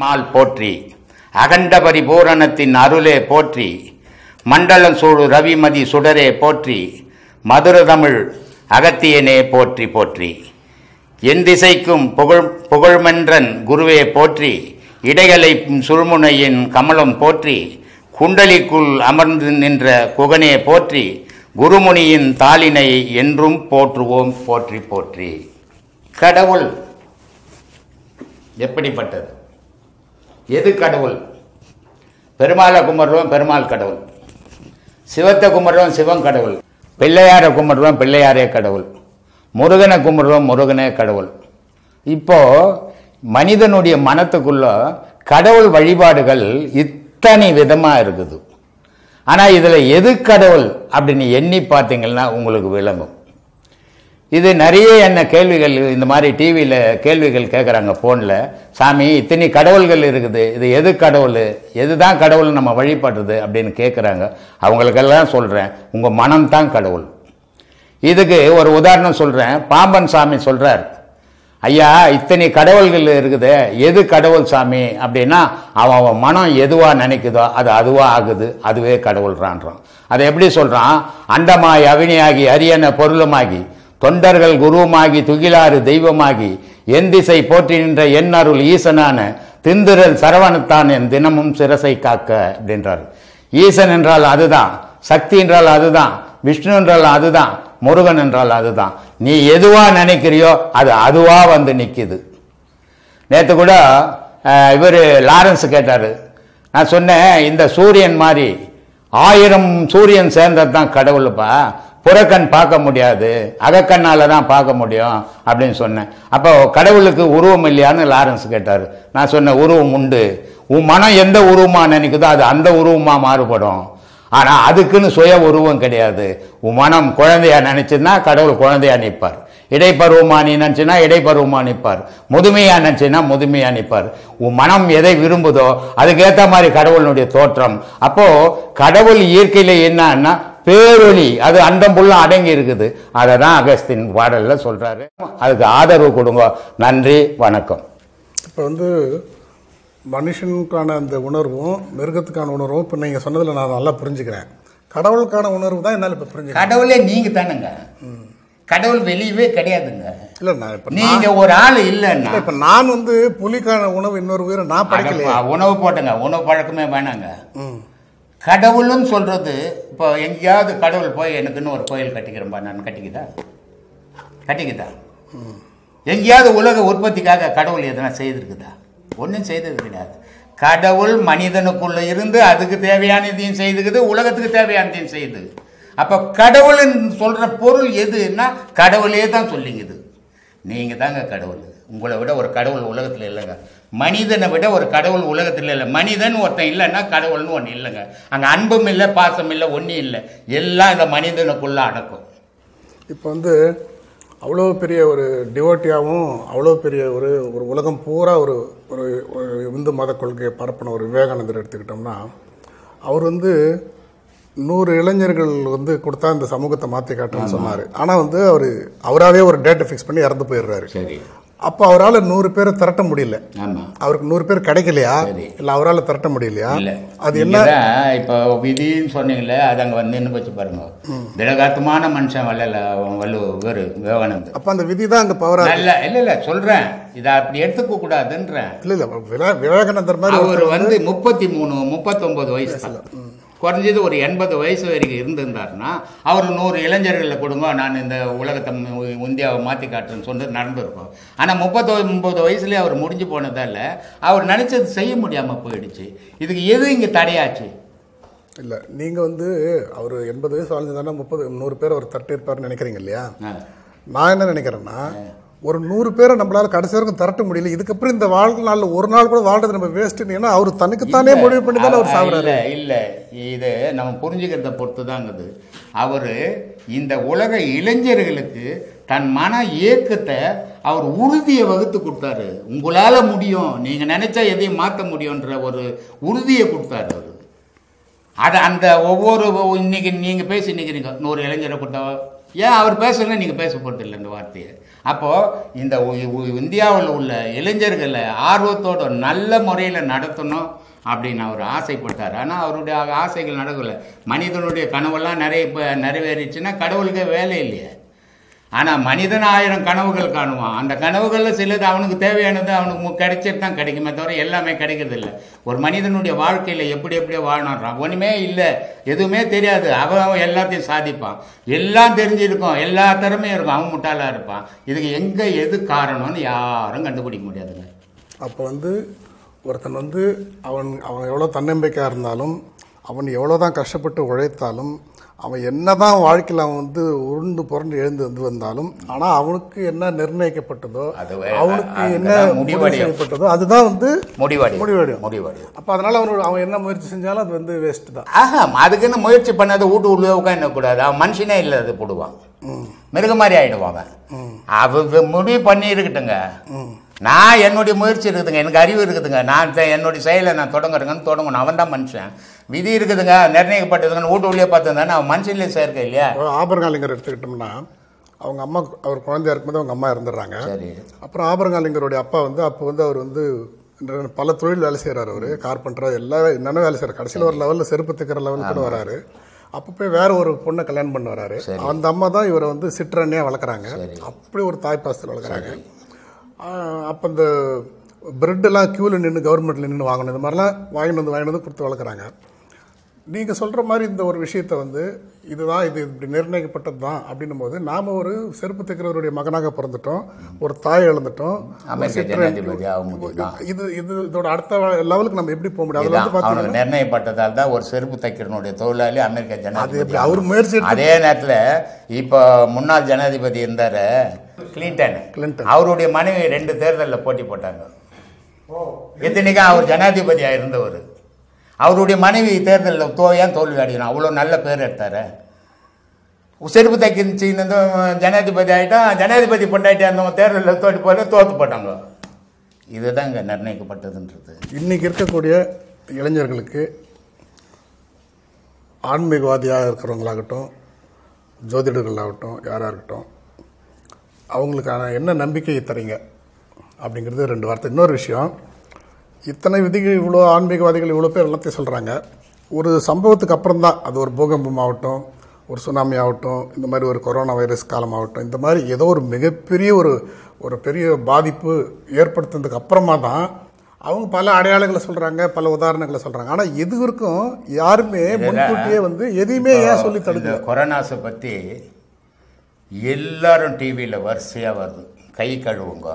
Mall போற்றி. அகண்ட பரிபூரணத்தின் அருளே போற்றி. மண்டலம் சூழு ரவிமதி சுடரே போற்றி. மதுர தமிழ் அகத்தியனே போற்றி போற்றி. என் திசைக்கும் புகழ் புகழ்மென்றன் குருவே போற்றி. இடைகளை சுழ்முனையின் கமலம் போற்றி. குண்டலிக்குள் அமர்ந்து நின்ற குகனே போற்றி. குருமுனியின் தாளினை என்றும் போற்றுவோம் போற்றி போற்றி. கடவுள் எப்படிப்பட்டது? எது கடவுள்? பெருமாளை கும்பிடுறோம் பெருமாள் கடவுள். சிவத்தை கும்பிட்றோம் சிவன் கடவுள். பிள்ளையாரை கும்பிட்றோம் பிள்ளையாரே கடவுள். முருகனை கும்பிட்றோம் முருகனே கடவுள். இப்போ மனிதனுடைய மனத்துக்குள்ள கடவுள் வழிபாடுகள் இத்தனை விதமாக இருக்குது. ஆனால் இதில் எது கடவுள் அப்படின்னு எண்ணி பார்த்தீங்கன்னா உங்களுக்கு விளங்கும். இது நிறைய என்ன கேள்விகள் இந்த மாதிரி டிவியில் கேள்விகள் கேட்குறாங்க ஃபோனில் சாமி இத்தனை கடவுள்கள் இருக்குது. இது எது கடவுள்? எது தான் கடவுள் நம்ம வழிபடுறது அப்படின்னு கேட்குறாங்க அவங்களுக்கெல்லாம் சொல்கிறேன் உங்கள் மனம்தான் கடவுள். இதுக்கு ஒரு உதாரணம் சொல்கிறேன் பாம்பன் சாமி சொல்கிறார் ஐயா இத்தனை கடவுள்கள் இருக்குது. எது கடவுள் சாமி? அப்படின்னா அவன் அவன் மனம் எதுவாக நினைக்குதோ அது அதுவாக ஆகுது. அதுவே கடவுள்றான்றான். அதை எப்படி சொல்கிறான் அண்டமாய் அவினியாகி அரியன பொருளுமாகி. தொண்டர்கள் குருவுமாகி துகிலாறு தெய்வமாகி என் திசை போற்றி நின்ற என் அருள் ஈசனான திந்திரல் சரவணத்தான் என் தினமும் சிரசை காக்க அப்படின்றார் ஈசன் என்றால் அதுதான் சக்தி என்றால் அதுதான் விஷ்ணு என்றால் அதுதான் முருகன் என்றால் அதுதான். நீ எதுவா நினைக்கிறியோ அது அதுவா வந்து நிற்கிது நேற்று கூட இவர் லாரன்ஸ் கேட்டார். நான் சொன்னேன் இந்த சூரியன் மாதிரி ஆயிரம் சூரியன் சேர்ந்தது தான் கடவுளுப்பா. புறக்கண் பார்க்க முடியாது அகக்கண்ணால தான் பார்க்க முடியும் அப்படின்னு சொன்னேன். அப்போ கடவுளுக்கு உருவம் இல்லையான்னு லாரன்ஸ் கேட்டார். நான் சொன்னேன் உருவம் உண்டு. உன் மனம் எந்த உருவமாக நினைக்குதோ அது அந்த உருவமாக மாறுபடும். ஆனால் அதுக்குன்னு சுய உருவம் கிடையாது. உன் மனம் குழந்தையா நினச்சின்னா கடவுள் குழந்தையா நிற்பார். இடைப்பருவமா நீ நினச்சினா இடைப்பருவமா நிற்பார். முதுமையா நினச்சின்னா முதுமையா நிற்பார். உன் மனம் எதை விரும்புதோ அதுக்கேற்ற மாதிரி கடவுளுடைய தோற்றம். அப்போ கடவுள் இயற்கையில என்னன்னா பேரொளி அது அண்டம் புள்ள அடங்கி இருக்குது. அதை தான் அகஸ்தின் பாடல்ல சொல்றாரு. அதுக்கு ஆதரவு கொடுங்க. நன்றி வணக்கம். இப்போ வந்து மனுஷனுக்கான அந்த உணர்வும் மிருகத்துக்கான உணர்வும் இப்போ நீங்கள் சொன்னதில் நான் நல்லா புரிஞ்சுக்கிறேன். கடவுளுக்கான உணர்வு தான் என்னால் இப்போ புரிஞ்சுக்கிறேன் கடவுளே நீங்க தானுங்க? கடவுள் வெளியவே கிடையாதுங்க. இல்லை நான் இப்போ நீங்க ஒரு ஆள் இல்லைன்னா இப்போ நான் வந்து புலிக்கான உணவு இன்னொரு உயிரை நான் படிக்கலையே. அடப்பா, உணவு போட்டுங்க. உணவு பழக்கமே வேணாங்க. ம். கடவுள்னு சொல்றது இப்போ எங்கேயாவது கடவுள் போய் எனக்குன்னு ஒரு கோயில் கட்டிக்கிறேன்பா நான் கட்டிக்குதா? கட்டிக்குதா? எங்கேயாவது உலக உற்பத்திக்காக கடவுள் எதனா செய்திருக்குதா? ஒன்றும் செய்தது கிடையாது. கடவுள் மனிதனுக்குள்ள இருந்து அதுக்கு தேவையானதையும் செய்துக்குது உலகத்துக்கு தேவையானதையும் செய்யுது அப்போ கடவுள்னு சொல்ற பொருள் எதுன்னா கடவுளே தான் சொல்லிங்குது நீங்க தாங்க கடவுள். உங்களை விட ஒரு கடவுள் உலகத்தில் இல்லைங்க. மனிதனை விட ஒரு கடவுள் உலகத்தில் இல்லை. மனிதன் ஒருத்தன் இல்லைன்னா கடவுள்னு ஒன்று இல்லைங்க. அங்கே அன்பும் இல்லை பாசம் இல்லை ஒன்றும் இல்லை. எல்லாம் இந்த மனிதனுக்குள்ள அடக்கும். இப்போ வந்து அவ்வளோ பெரிய ஒரு டிவோட்டியாகவும் அவ்வளோ பெரிய ஒரு ஒரு உலகம் பூரா ஒரு ஒரு இந்து மத கொள்கையை பரப்பின ஒரு விவேகானந்தர் எடுத்துக்கிட்டோம்னா அவர் வந்து நூறு இளைஞர்கள் வந்து கொடுத்தா இந்த சமூகத்தை மாற்றி காட்டுன்னு சொன்னார். ஆனால் வந்து அவர் அவராகவே ஒரு டேட்டை ஃபிக்ஸ் பண்ணி இறந்து போயிடுறாரு. சரி. அப்போ அவரால் நூறு பேரை திரட்ட முடியல. அவருக்கு நூறு பேர் கிடைக்கலையா. இல்லை அவரால் திரட்ட முடியலையா? இல்ல. அது என்ன? இப்போ விதின்னு சொன்னீங்களே அது அங்க வந்து நின்று வச்சு பாருங்க. திடகாத்தமான மனுஷன் வல்லல வல்லு வேறு விவேகானந்தர் அப்போ அந்த விதி தான் அங்கே பவரா நல்ல இல்ல இல்ல சொல்றேன். இதை அப்படி எடுத்துக்க கூடாதுன்றேன். இல்லை இல்லை விவே- விவேகானந்தர் மாதிரி அவர் வந்து முப்பத்தி மூணு முப்பத்தொன்பது வயசு குறைஞ்சது ஒரு எண்பது வயசு வரைக்கும் இருந்திருந்தாருன்னா அவர் நூறு இளைஞர்களை கொடுங்க நான் இந்த உலகத்தை இந்தியாவை மாற்றி காட்டுறேன்னு சொன்னது நடந்திருக்கும். ஆனால் முப்பத்தொன்பது வயசுலேயே அவர் முடிஞ்சு போனதால அவர் நினச்சது செய்ய முடியாமல் போயிடுச்சு. இதுக்கு எது இங்கே தடையாச்சு? இல்லை நீங்கள் வந்து அவர் எண்பது வயசு வாழ்ந்ததானே முப்பது நூறு பேர் அவர் தட்டியிருப்பாருன்னு நினைக்கிறீங்க இல்லையா. நான் என்ன நினைக்கிறேன்னா ஒரு நூறு பேரை நம்மளால கடைசி வரைக்கும் திரட்ட முடியல. இதுக்கப்புறம் இந்த வாழ்நாளில் ஒரு நாள் கூட வாழ்றது நம்ம வேஸ்ட்டுன்னு ஏன்னா அவர் தனக்குத்தானே முடிவு பண்ணி தானே அவர் அவ- சாகுறாரு இல்ல இது நம்ம புரிஞ்சுக்கிறத பொறுத்து தாங்குது அவரு இந்த உலக இளைஞர்களுக்கு தன் மன ஏக்கத்தை அவர் உறுதியை வகுத்து கொடுத்தாரு. உங்களால முடியும். நீங்க நினைச்சா எதையும் மாத்த முடியும்ன்ற ஒரு உறுதியை கொடுத்தாரு அவரு. அது அந்த ஒவ்வொரு இன்னைக்கு நீங்க பேசி நிக்கிறீங்க. நூறு இளைஞரை கொடுத்தா ஏன் அவர் பேசல நீங்கள் பேச போகிறதில்ல இந்த வார்த்தையை? அப்போது இந்த உ- இந்தியாவில் உள்ள இளைஞர்களை ஆர்வத்தோட நல்ல முறையில் நடத்தணும் அப்படின்னு அவர் ஆசைப்பட்டார். ஆனால் அவருடைய ஆசைகள் நடக்கலை. மனிதனுடைய கனவெல்லாம் நிறைய இப்போ நிறைவேறிச்சுன்னா கடவுளுக்கே வேலை இல்லையே. ஆனால் மனிதன் ஆயிரம் கனவுகள் காணுவான். அந்த கனவுகளில் சிலது அவனுக்கு தேவையானது அவனுக்கு கிடைச்சிட்டு தான் கிடைக்குமே தவிர எல்லாமே கிடைக்கிறதில்ல. ஒரு மனிதனுடைய வாழ்க்கையில் எப்படி எப்படி வாழணுன்றான் ஒன்றுமே இல்லை. எதுவுமே தெரியாது. அவன் அவன் எல்லாத்தையும் சாதிப்பான். எல்லாம் தெரிஞ்சிருக்கும். எல்லா திறமையும் இருக்கும். அவன் முட்டாளாக இருப்பான். இதுக்கு எங்கே எது காரணம்னு யாரும் கண்டுபிடிக்க முடியாதுங்க. அப்போ வந்து ஒருத்தன் வந்து அவன் அவன் எவ்வளோ தன்னம்பிக்கையாக இருந்தாலும் அவன் எவ்வளோ தான் கஷ்டப்பட்டு உழைத்தாலும் அவன் என்னதான் வாழ்க்கையில் அவன் வந்து உருண்டு புரண்டு எழுந்து வந்து வந்தாலும் ஆனால் அவனுக்கு என்ன நிர்ணயிக்கப்பட்டதோ அவனுக்கு என்ன முடிவு. செய்யப்பட்டதோ அதுதான் வந்து முடிவடையும் முடிவடையும். முடிவடையும் அப்போ அதனால அவனோட அவன் என்ன முயற்சி செஞ்சாலும் அது வந்து வேஸ்ட் தான். ஆஹா அதுக்குன்னு முயற்சி பண்ணாத வீட்டு உள்ளே உட்காந்துக்கூடாது அவன் மனுஷனே இல்லை அது போடுவான். மிருக மாதிரி ஆயிடுவாங்க அவ முடிவு பண்ணி இருக்கட்டுங்க நான் என்னுடைய முயற்சி இருக்குதுங்க எனக்கு அறிவு இருக்குதுங்க. நான் என்னுடைய செயலை நான் தொடங்குறேங்கன்னு தொடங்கணும். அவன் தான் மனுஷன். விதி இருக்குதுங்க நிர்ணயிக்கப்பட்டதுங்கன்னு வீட்டு உள்ளே பார்த்துருந்தானே அவன் மனுஷன்லேயே சேர்க்க இல்லையா? ஆபரகாலிங்கர் எடுத்துக்கிட்டோம்னா அவங்க அம்மா அவர் குழந்தையா இருக்கும்போது அவங்க அம்மா இறந்துடுறாங்க சரி. அப்புறம் ஆபரகாலிங்கருடைய அப்பா வந்து அப்போ வந்து அவர் வந்து பல தொழில் வேலை செய்கிறார் அவர். கார்பெண்டர் எல்லா என்னென்ன வேலை செய்கிறார் கடைசியில் ஒரு லெவலில் செருப்பு தைக்கிற லெவல் கூட வராரு. அப்போ போய் வேற ஒரு பொண்ணை கல்யாணம் பண்ண வராரு அந்த அம்மா தான் இவரை வந்து சிற்றண்ணியாக வளர்க்குறாங்க. அப்படி ஒரு தாய்ப்பாசத்தில் வளர்க்குறாங்க. அப்போ இந்த பிரெட்டெல்லாம் க்யூவில் நின்று கவர்மெண்ட்டில் நின்று வாங்கணும். இந்த மாதிரிலாம் வாங்கிட்டு வந்து வாங்கிட்டு வந்து கொடுத்து வளர்க்குறாங்க. நீங்கள் சொல்கிற மாதிரி இந்த ஒரு விஷயத்தை வந்து இதுதான் இது இப்படி நிர்ணயிக்கப்பட்டது தான் அப்படின்னும் போது நாம் ஒரு செருப்பு தைக்கிறவருடைய மகனாக பிறந்துட்டோம் ஒரு தாய் இழந்துட்டோம் இது இது இதோட அடுத்த லெவலுக்கு நம்ம எப்படி போக முடியும்? அதில் வந்து பார்த்தீங்கன்னா நிர்ணயப்பட்டதால் தான் ஒரு செருப்பு தைக்கிறனுடைய தொழிலாளி அமெரிக்க ஜனாதிபதி அவர் முயற்சி அதே நேரத்தில் இப்போ முன்னாள் ஜனாதிபதி இருந்தார். கிளின்டன். அவருடைய மனைவி ரெண்டு தேர்தலில் போட்டி போட்டாங்க. இத்தனைக்கும் அவர் ஜனாதிபதியாக இருந்தவர். அவருடைய மனைவி தேர்தலில் தோ ஏன் தோல்வி அடையணும் அவ்வளோ நல்ல பேர் எடுத்தார். செருப்பு தைக்கிச்சின்னு ஜனாதிபதி ஆகிட்டான் ஜனாதிபதி பொண்டாட்டியாக இருந்தவங்க தேர்தலில் தோட்டி போல தோற்று போட்டாங்க. இதுதான் இங்கே நிர்ணயிக்கப்பட்டதுன்றது. இன்னைக்கு இருக்கக்கூடிய இளைஞர்களுக்கு ஆன்மீகவாதியாக இருக்கிறவங்களாகட்டும் ஜோதிடர்களாகட்டும் யாராக இருக்கட்டும் அவங்களுக்கான என்ன நம்பிக்கையை தரீங்க? அப்படிங்கிறது ரெண்டு வார்த்தை. இன்னொரு விஷயம் இத்தனை விதிகள் இவ்வளோ ஆன்மீகவாதிகள் இவ்வளோ பேர் எல்லாத்தையும் சொல்கிறாங்க ஒரு சம்பவத்துக்கு அப்புறம் தான் அது ஒரு பூகம்பம் ஆகட்டும் ஒரு சுனாமி ஆகட்டும் இந்த மாதிரி ஒரு கொரோனா வைரஸ் காலம் ஆகட்டும் இந்த மாதிரி ஏதோ ஒரு மிகப்பெரிய ஒரு ஒரு பெரிய பாதிப்பு ஏற்படுத்தினதுக்கு அப்புறமா தான் அவங்க பல அடையாளங்களை சொல்கிறாங்க பல உதாரணங்களை சொல்கிறாங்க ஆனால் இது வரைக்கும் யாருமே முன்கூட்டியே வந்து எதையுமே ஏன் சொல்லி தடுக்கல? கொரோனாஸை பற்றி எல்லாரும் டிவியில் வரிசையாக வருது. கை கழுவுங்க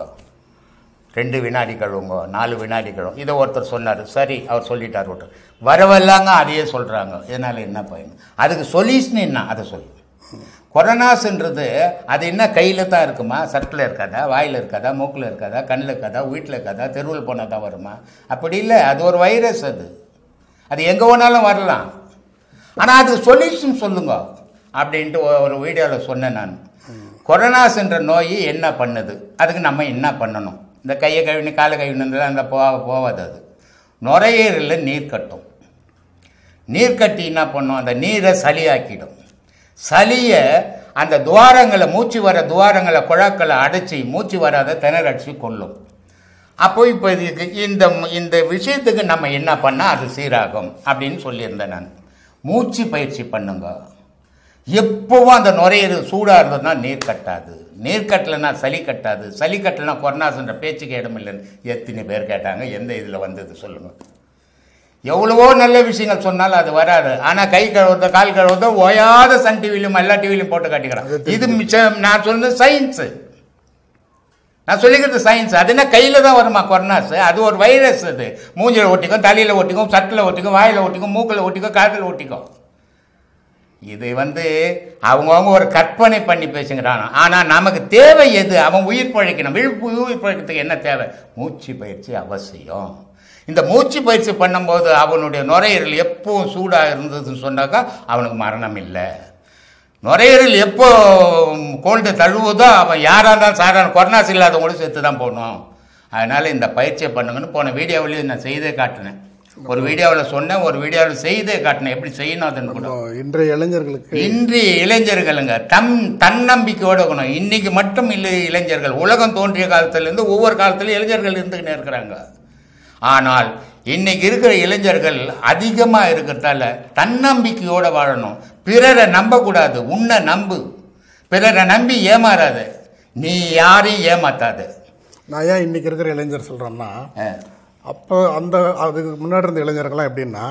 ரெண்டு வினாடி கழுவுங்க நாலு வினாடி கழுவும் இதை ஒருத்தர் சொன்னார். சரி அவர் சொல்லிட்டார் ஒருத்தர். வரவெல்லாங்க அதையே சொல்கிறாங்க இதனால் என்ன பயன்? அதுக்கு சொல்யூஷன் என்ன? அதை சொல்லு. கொரோனாஸ்ன்றது அது என்ன கையில் தான் இருக்குமா? சட்டில் இருக்காதா? வாயில் இருக்காதா? மூக்கில் இருக்காதா? கண்ணில் இருக்காதா? வீட்டில் இருக்காதா? தெருவில் போனால் தான் வருமா? அப்படி இல்லை. அது ஒரு வைரஸ் அது. அது எங்கே வேணாலும் வரலாம். ஆனால் அதுக்கு சொல்யூஷன் சொல்லுங்க. அப்படின்ட்டு ஒரு வீடியோவில் சொன்னேன் நான். கொரோனாஸ்ன்ற நோய் என்ன பண்ணுது? அதுக்கு நம்ம என்ன பண்ணணும்? இந்த கையை கழுவினு காலை கழுவினதுல அந்த போக போகாது அது. நுரையீரலில் நீர் கட்டும். நீர் கட்டி என்ன பண்ணும்? அந்த நீரை சளியாக்கிடும். சளியை அந்த துவாரங்களை மூச்சு வர துவாரங்களை குழாக்களை அடைச்சி மூச்சு வராத திணறடிச்சு கொள்ளும் அப்போ இப்போ இதுக்கு இந்த இந்த விஷயத்துக்கு நம்ம என்ன பண்ணால் அது சீராகும் அப்படின்னு சொல்லியிருந்தேன் நான். மூச்சு பயிற்சி பண்ணுங்க. எப்பவும் அந்த நுரையீரல் சூடாக இருந்ததுன்னா நீர் கட்டாது. நீர் கட்டலைன்னா சளி கட்டாது. சளி கட்டலைன்னா கொரோனாஸ்ன்ற பேச்சுக்கு இடம் இல்லைன்னு எத்தனை பேர் கேட்டாங்க. எந்த இதில் வந்தது சொல்லுங்கள் எவ்வளவோ நல்ல விஷயங்கள் சொன்னாலும் அது வராது. ஆனால் கை கழுவுறத கால் கழுவுறத ஓயாத சன் டிவிலையும் எல்லா டிவிலையும் போட்டு காட்டிக்கிறான். இது மிச்சம் நான் சொன்னது சயின்ஸு நான் சொல்லிக்கிறது சயின்ஸ் அது என்ன கையில் தான் வருமா கொரோனாஸ்? அது ஒரு வைரஸ் அது. மூஞ்சில் ஒட்டிக்கும் தலையில் ஒட்டிக்கும் சட்டில் ஒட்டிக்கும் வாயில் ஒட்டிக்கும் மூக்கில் ஒட்டிக்கும் காதில் ஒட்டிக்கும். இது வந்து அவங்கவுங்க ஒரு கற்பனை பண்ணி பேசுங்கிறான் ஆனால் நமக்கு தேவை எது? அவன் உயிர் பழைக்கணும். விழுப்பு உயிர் பழைக்கிறதுக்கு என்ன தேவை? மூச்சு பயிற்சி அவசியம். இந்த மூச்சு பயிற்சி பண்ணும்போது அவனுடைய நுரையீரல் எப்பவும் சூடாக இருந்ததுன்னு சொன்னாக்கா அவனுக்கு மரணம் இல்லை. நுரையீரல் எப்போ கோல்டு தழுவுதோ அவன் யாராக இருந்தாலும் சாதாரண கொரோனாஸ் இல்லாதவங்களும் செத்து தான் போகணும். அதனால் இந்த பயிற்சியை பண்ணுங்கன்னு போன வீடியோவிலையும் நான் செய்தே காட்டினேன். ஒரு வீடியோவில் சொன்னேன் ஒரு வீடியோவில் செய்தே காட்டினேன். எப்படி செய்யணும் அதுன்னு கூட. இன்றைய இளைஞர்களுக்கு இன்றைய இளைஞர்களுங்க தம் தன்னம்பிக்கையோட இருக்கணும். இன்னைக்கு மட்டும் இல்லை இளைஞர்கள். உலகம் தோன்றிய காலத்திலேருந்து ஒவ்வொரு காலத்திலும் இளைஞர்கள் இருந்துக்கிட்டே இருக்கிறாங்க. ஆனால் இன்னைக்கு இருக்கிற இளைஞர்கள் அதிகமாக இருக்கிறதால தன்னம்பிக்கையோட வாழணும். பிறரை நம்பக்கூடாது. உன்னை நம்பு. பிறரை நம்பி ஏமாறாத. நீ யாரையும் ஏமாத்தாத. நான் ஏன் இன்னைக்கு இருக்கிற இளைஞர் சொல்கிறேன்னா அப்போ அந்த அதுக்கு முன்னாடி இருந்த இளைஞர்கள்லாம் எப்படின்னா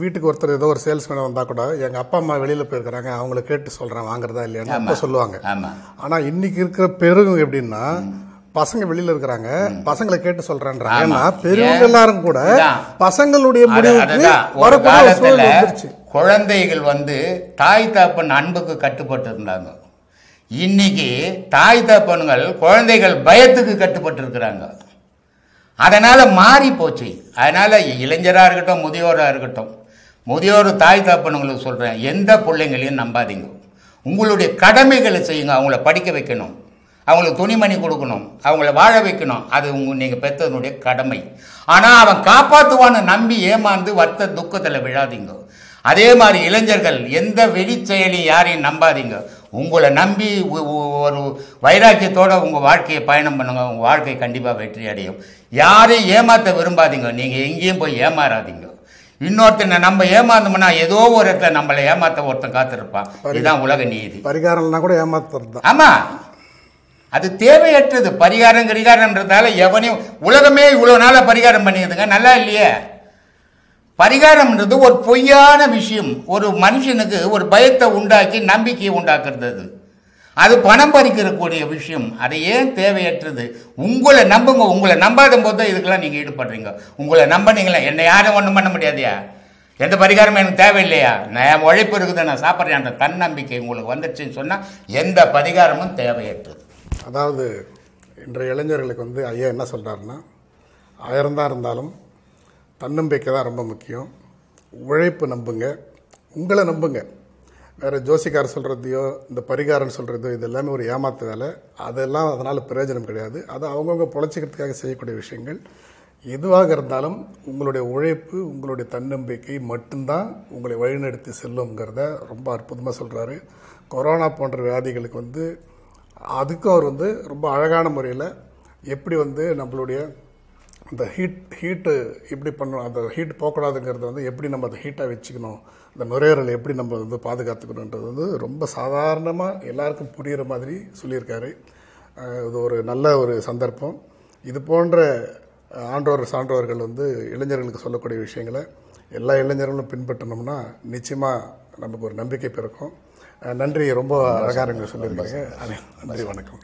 வீட்டுக்கு ஒருத்தர் ஏதோ ஒரு சேல்ஸ்மேன் வந்தால் கூட எங்கள் அப்பா அம்மா வெளியில் போயிருக்கிறாங்க அவங்கள கேட்டு சொல்கிறேன் வாங்குறதா இல்லையான்னு அப்போ சொல்லுவாங்க. ஆனால் இன்னைக்கு இருக்கிற பெருகும் எப்படின்னா பசங்க வெளியில இருக்கிறாங்க பசங்களை கேட்டு சொல்றேன்றாங்க. ஏன்னா பெரியவங்க எல்லாரும் கூட. பசங்களுடைய முடிவுக்கு ஒரு வரக்கூடிய சூழல் வந்துருச்சு. குழந்தைகள் வந்து தாய் தகப்பன் அன்புக்கு கட்டுப்பட்டு இருந்தாங்க இன்னைக்கு தாய் தகப்பன்கள் குழந்தைகள் பயத்துக்கு கட்டுப்பட்டு இருக்கிறாங்க அதனால் மாறி போச்சு. அதனால் இளைஞராக இருக்கட்டும் முதியோராக இருக்கட்டும் முதியோர் தாய் தகப்பனுங்களுக்கு சொல்கிறேன் எந்த பிள்ளைங்களையும் நம்பாதீங்க. உங்களுடைய கடமைகளை செய்யுங்க. அவங்கள படிக்க வைக்கணும். அவங்களுக்கு துணிமணி கொடுக்கணும். அவங்கள வாழ வைக்கணும். அது உங்க நீங்கள் பெற்றதனுடைய கடமை. ஆனால் அவன் காப்பாற்றுவான்னு நம்பி ஏமாந்து வருத்த துக்கத்தில் விழாதீங்க. அதே மாதிரி இளைஞர்கள் எந்த வெடி செயலையும் யாரையும் நம்பாதீங்க. உங்களை நம்பி ஒரு வைராக்கியத்தோட உங்கள் வாழ்க்கையை பயணம் பண்ணுங்க. உங்கள் வாழ்க்கை கண்டிப்பாக வெற்றி அடையும். யாரையும் ஏமாற்ற விரும்பாதீங்க. நீங்கள் எங்கேயும் போய் ஏமாறாதீங்க. இன்னொருத்தனை நம்ம ஏமாந்தோம்னா ஏதோ ஒரு இடத்துல நம்மளை ஏமாத்த ஒருத்தன் காத்திருப்பான். இதுதான் உலக நீதி. பரிகாரம்னா கூட ஏமாத்துறது தான். ஆமா. அது தேவையற்றது. பரிகாரம் கரிகாரம்ன்றதால எவனையும் உலகமே இவ்வளவு நாளா பரிகாரம் பண்ணிடுதுங்க நல்லா இல்லையே? பரிகாரம்ன்றது ஒரு பொய்யான விஷயம். ஒரு மனுஷனுக்கு ஒரு பயத்தை உண்டாக்கி நம்பிக்கையை உண்டாக்குறது. அது அது பணம் பறிக்கிறக்கூடிய விஷயம். அது ஏன் தேவையற்றது? உங்களை நம்புங்க. உங்களை நம்பாத போது தான் இதுக்கெல்லாம் நீங்கள் ஈடுபடுறீங்க. உங்களை நம்பினீங்களா. என்னை யாரும் ஒன்றும் பண்ண முடியாதியா? எந்த பரிகாரமும் எனக்கு தேவையில்லையா? நான் உழைப்பு இருக்குது? நான் சாப்பிட்றேன்ற தன்னம்பிக்கை உங்களுக்கு வந்துடுச்சுன்னு சொன்னால் எந்த பரிகாரமும் தேவையற்றது. அதாவது இன்றைய இளைஞர்களுக்கு வந்து ஐயா என்ன சொல்கிறாருன்னா ஆயிரம் தான் இருந்தாலும் தன்னம்பிக்கை தான் ரொம்ப முக்கியம். உழைப்பு நம்புங்க. உங்களை நம்புங்க. வேறு ஜோசிக்கார் சொல்கிறதையோ இந்த பரிகாரம் சொல்கிறதோ இது எல்லாமே ஒரு ஏமாத்து வேலை. அதெல்லாம் அதனால் பிரயோஜனம் கிடையாது. அது அவங்கவுங்க பொழைச்சிக்கிறதுக்காக செய்யக்கூடிய விஷயங்கள். எதுவாக இருந்தாலும் உங்களுடைய உழைப்பு உங்களுடைய தன்னம்பிக்கை மட்டும்தான் உங்களை வழிநடத்தி செல்லுங்கிறத ரொம்ப அற்புதமாக சொல்கிறாரு கொரோனா போன்ற வியாதிகளுக்கு வந்து அதுக்கும் அவர் வந்து ரொம்ப அழகான முறையில் எப்படி வந்து நம்மளுடைய அந்த ஹீட் ஹீட்டு எப்படி பண்ணணும் அந்த ஹீட் போகக்கூடாதுங்கிறத வந்து எப்படி நம்ம அந்த ஹீட்டாக வச்சுக்கணும் அந்த நுரையீரலை எப்படி நம்ம வந்து பாதுகாத்துக்கணுன்றது வந்து ரொம்ப சாதாரணமாக எல்லாருக்கும் புரிகிற மாதிரி சொல்லியிருக்காரு. இது ஒரு நல்ல ஒரு சந்தர்ப்பம். இது போன்ற ஆன்றோர் சான்றோர்கள் வந்து இளைஞர்களுக்கு சொல்லக்கூடிய விஷயங்களை எல்லா இளைஞர்களும் பின்பற்றினோம்னா நிச்சயமாக நமக்கு ஒரு நம்பிக்கை பிறக்கும். நன்றி. ரொம்ப அழகாக சொல்லியிருக்காங்க. நன்றி. வணக்கம்.